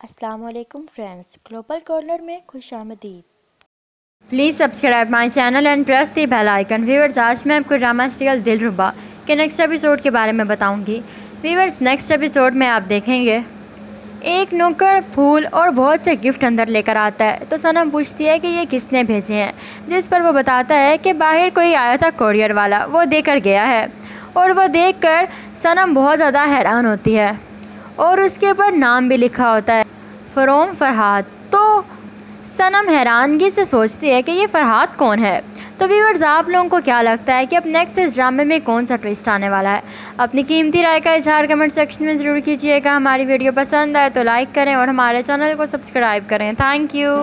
वालेकुम friends. Global corner में खुश आमदीद। Please subscribe my channel and press the bell icon viewers आज मैं आपको ड्रामा सीरियल दिल रुबा के नेक्स्ट एपिसोड के बारे में बताऊँगी। व्यूवर्स नेक्स्ट एपिसोड में आप देखेंगे, एक नौकर फूल और बहुत से गिफ्ट अंदर लेकर आता है। तो सनम पूछती है कि ये किसने भेजे हैं, जिस पर वो बताता है कि बाहर कोई आया था कोरियर वाला, वो देकर गया है। और वो देखकर सनम बहुत ज़्यादा हैरान होती है। और उसके ऊपर नाम भी लिखा होता है, फ़रोम फ़रहाद। तो सनम हैरानगी से सोचती है कि ये फ़रहाद कौन है? तो व्यूवर्स आप लोगों को क्या लगता है कि अब नेक्स्ट इस ड्रामे में कौन सा ट्विस्ट आने वाला है? अपनी कीमती राय का इजहार कमेंट सेक्शन में ज़रूर कीजिएगा। हमारी वीडियो पसंद आए तो लाइक करें और हमारे चैनल को सब्सक्राइब करें। Thank you